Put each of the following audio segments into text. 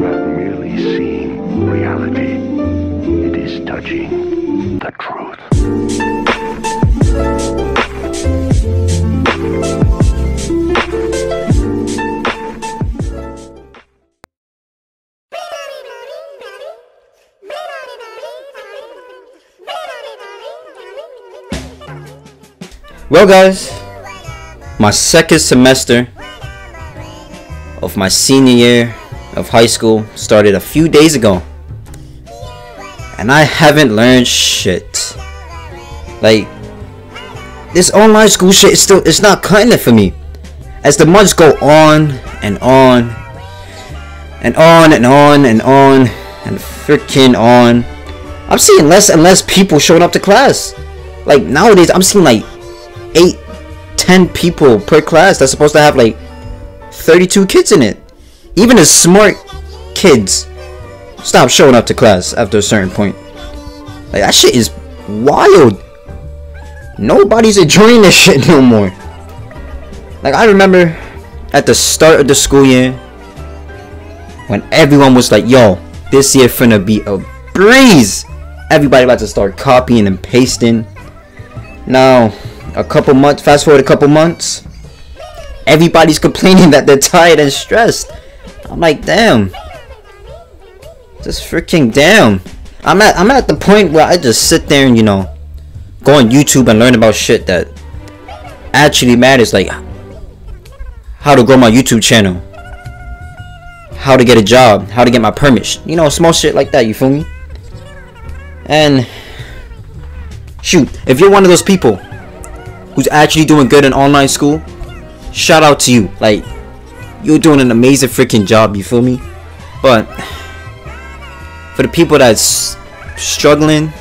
not merely seeing reality, it is touching the truth. Well, guys, my second semester of my senior year of high school started a few days ago, and I haven't learned shit. Like, this online school shit is still it's not cutting it for me. As the months go on and on and on and on and on and freaking on, I'm seeing less and less people showing up to class. Like nowadays, I'm seeing like eight, ten people per class that's supposed to have like 32 kids in it. Even the smart kids stop showing up to class after a certain point. Like that shit is wild. Nobody's enjoying this shit no more. Like I remember at the start of the school year when everyone was like, yo, this year finna be a breeze. Everybody about to start copying and pasting. Now, a couple months, fast forward a couple months, everybody's complaining that they're tired and stressed. I'm like, damn. Just freaking damn. I'm at I'm at the point where I just sit there and you know go on YouTube and learn about shit that actually matters like how to grow my YouTube channel. How to get a job, how to get my permit. You know, small shit like that, you feel me? And shoot, if you're one of those people who's actually doing good in online school, shout out to you. Like, you're doing an amazing freaking job, you feel me? But, for the people that's struggling,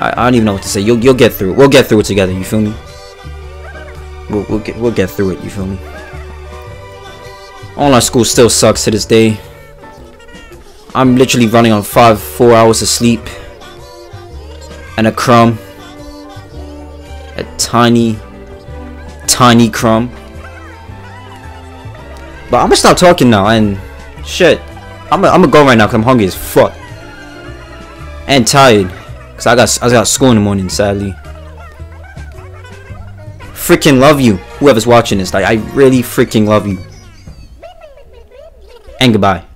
I, I don't even know what to say. You'll, you'll get through it. We'll get through it together, you feel me? We'll, we'll, get, we'll get through it, you feel me? Online school still sucks to this day. I'm literally running on five, four hours of sleep and a crumb. A tiny, tiny crumb. But I'm gonna stop talking now and shit. I'm gonna, I'm gonna go right now because I'm hungry as fuck. And tired. Because I got, I got school in the morning, sadly. Freaking love you, whoever's watching this. Like, I really freaking love you. And goodbye.